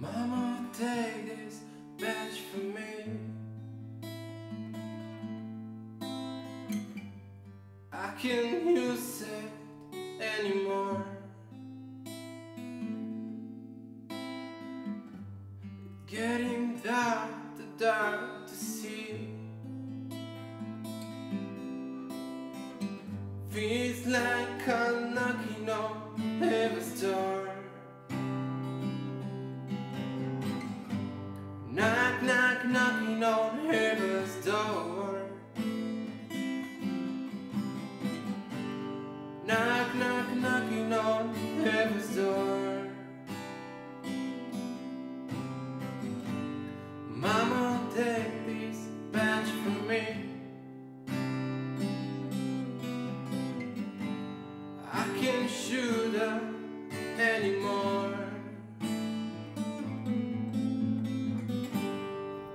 Mama, take this badge for me. I can't use it anymore. Getting dark, the dark to see. Feels like I'm Knock, knock, knocking on heaven's door. Mama, take this badge from me. I can't shoot her anymore.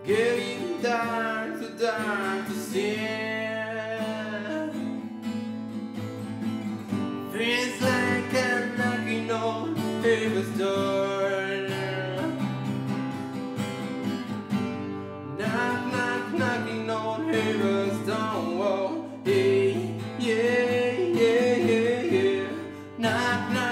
Getting dark, too dark to see. On heaven's door. Knock, knock, knocking on heaven's door. Hey, yeah, yeah, yeah, yeah. Knock, knock,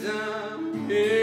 shoot them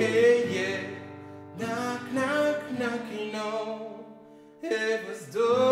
yeah, yeah, yeah. Knock, knock, knocking on heaven's door.